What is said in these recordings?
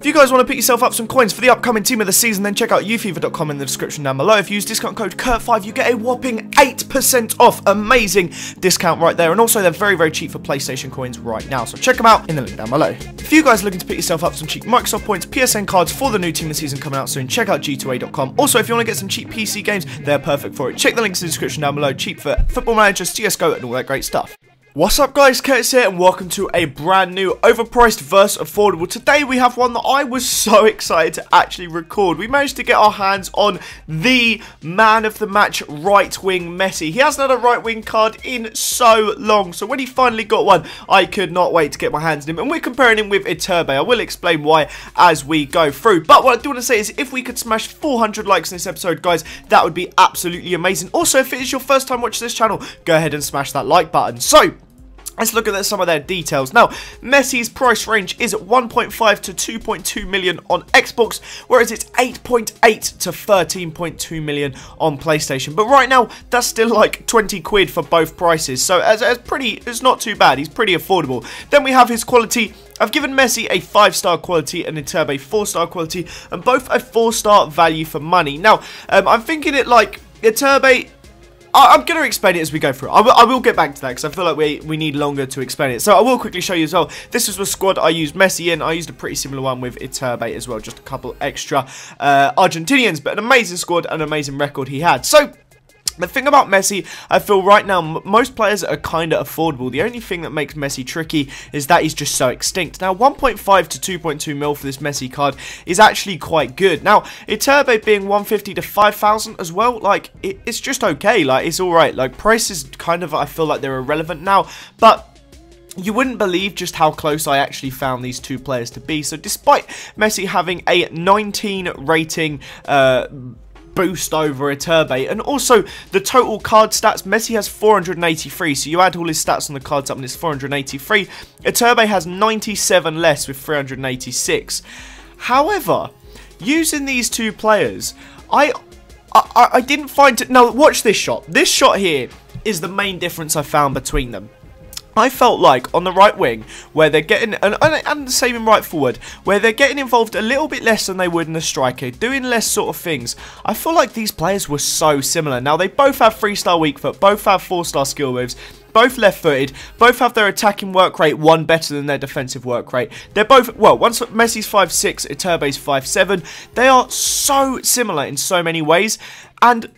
If you guys want to pick yourself up some coins for the upcoming team of the season, then check out ufifa.com in the description down below. If you use discount code CURT5, you get a whopping 8% off. Amazing discount right there. And also, they're very, very cheap for PlayStation coins right now. So check them out in the link down below. If you guys are looking to pick yourself up some cheap Microsoft points, PSN cards for the new team of the season coming out soon, check out G2A.com. Also, if you want to get some cheap PC games, they're perfect for it. Check the links in the description down below. Cheap for Football Manager, CSGO, and all that great stuff. What's up guys, Curtis here and welcome to a brand new overpriced versus affordable. Today we have one that I was so excited to actually record. We managed to get our hands on the man of the match right wing Messi. He hasn't had a right wing card in so long, so when he finally got one, I could not wait to get my hands on him. And we're comparing him with Iturbe. I will explain why as we go through. But what I do want to say is if we could smash 400 likes in this episode, guys, that would be absolutely amazing. Also, if it is your first time watching this channel, go ahead and smash that like button. So, Let's look at some of their details. Now, Messi's price range is 1.5 to 2.2 million on Xbox, whereas it's 8.8 to 13.2 million on PlayStation. But right now, that's still like 20 quid for both prices. So as, as pretty, it's not too bad. He's pretty affordable. Then we have his quality I've given Messi a 5-star quality and Iturbe 4-star quality, and both a 4-star value for money. Now, um, I'm thinking it like Iturbe I am going to explain it as we go through. I will, I will get back to that because I feel like we, we need longer to explain it. So I will quickly show you as well. This is the squad I used Messi in. I used a pretty similar one with Iturbe as well. Just a couple extra uh, Argentinians. But an amazing squad an amazing record he had. So the thing about Messi, I feel right now, most players are kind of affordable. The only thing that makes Messi tricky is that he's just so extinct. Now, 1.5 to 2.2 mil for this Messi card is actually quite good. Now, Iturbe being 150 to 5,000 as well, like, it, it's just okay. Like, it's alright. Like, prices kind of, I feel like they're irrelevant now. But you wouldn't believe just how close I actually found these two players to be. So despite Messi having a 19 rating uh, boost over Iturbe. And also, the total card stats, Messi has 483, so you add all his stats on the cards up and it's 483. Iturbe has 97 less with 386. However, using these two players, I, I, I didn't find... It, now, watch this shot. This shot here is the main difference I found between them. I felt like on the right wing, where they're getting, and, and, the same in right forward, where they're getting involved a little bit less than they would in the striker, doing less sort of things. I feel like these players were so similar. Now, they both have 3-star weak foot, both have 4-star skill moves, both left-footed, both have their attacking work rate one better than their defensive work rate. They're both, well, once Messi's 5'6", Iturbe's 5'7", they are so similar in so many ways, and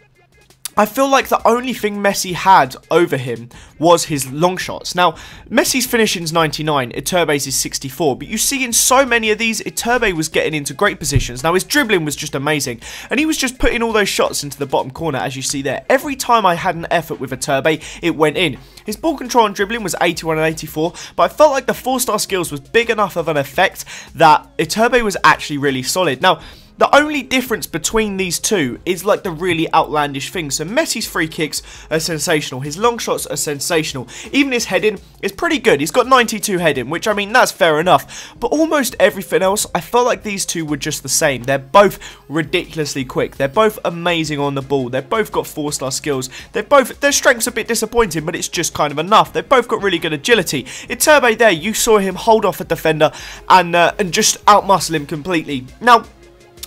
I feel like the only thing Messi had over him was his long shots. Now, Messi's finishing's 99, Iturbe's is 64, but you see in so many of these, Iturbe was getting into great positions. Now, his dribbling was just amazing, and he was just putting all those shots into the bottom corner, as you see there. Every time I had an effort with Iturbe, it went in. His ball control and dribbling was 81 and 84, but I felt like the 4-star skills was big enough of an effect that Iturbe was actually really solid. Now, the only difference between these two is like the really outlandish thing. So Messi's free kicks are sensational. His long shots are sensational. Even his heading is pretty good. He's got 92 heading, which I mean, that's fair enough. But almost everything else, I felt like these two were just the same. They're both ridiculously quick. They're both amazing on the ball. They've both got four-star skills. They're both, their strength's a bit disappointing, but it's just kind of enough. They've both got really good agility. Iturbe there, you saw him hold off a defender and, uh, and just outmuscle him completely. Now,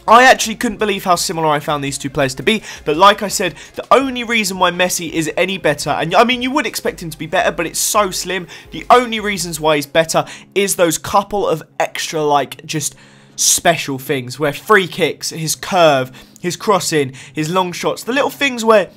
I actually couldn't believe how similar I found these two players to be, but like I said, the only reason why Messi is any better, and I mean, you would expect him to be better, but it's so slim, the only reasons why he's better is those couple of extra, like, just special things, where free kicks, his curve, his crossing, his long shots, the little things where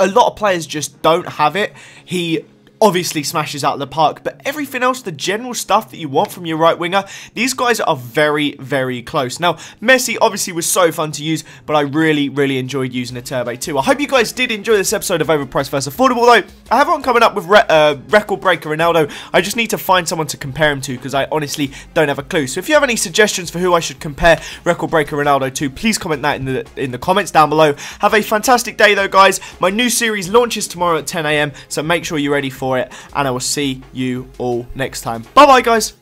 a lot of players just don't have it, he obviously smashes out of the park, but everything else, the general stuff that you want from your right winger, these guys are very, very close. Now, Messi obviously was so fun to use, but I really, really enjoyed using Iturbe too. I hope you guys did enjoy this episode of Overpriced vs Affordable though. I have one coming up with Re uh, Record Breaker Ronaldo. I just need to find someone to compare him to because I honestly don't have a clue. So if you have any suggestions for who I should compare Record Breaker Ronaldo to, please comment that in the in the comments down below. Have a fantastic day though, guys. My new series launches tomorrow at 10 a.m. So make sure you're ready for for it, and I will see you all next time. Bye bye, guys.